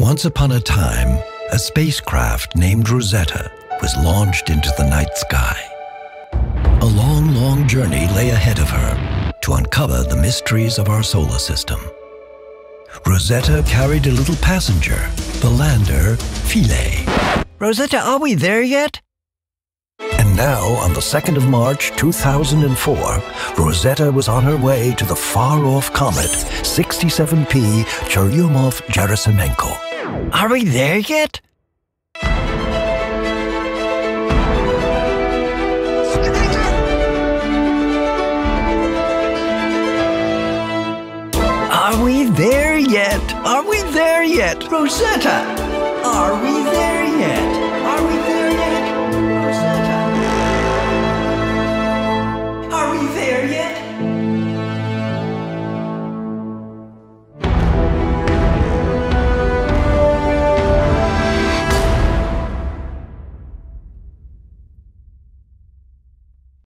Once upon a time, a spacecraft named Rosetta was launched into the night sky. A long, long journey lay ahead of her to uncover the mysteries of our solar system. Rosetta carried a little passenger, the lander Philae. Rosetta, are we there yet? And now, on the 2nd of March 2004, Rosetta was on her way to the far-off comet 67P Churyumov-Gerasimenko. Are we there yet? Are we there yet? Are we there yet? Rosetta, are?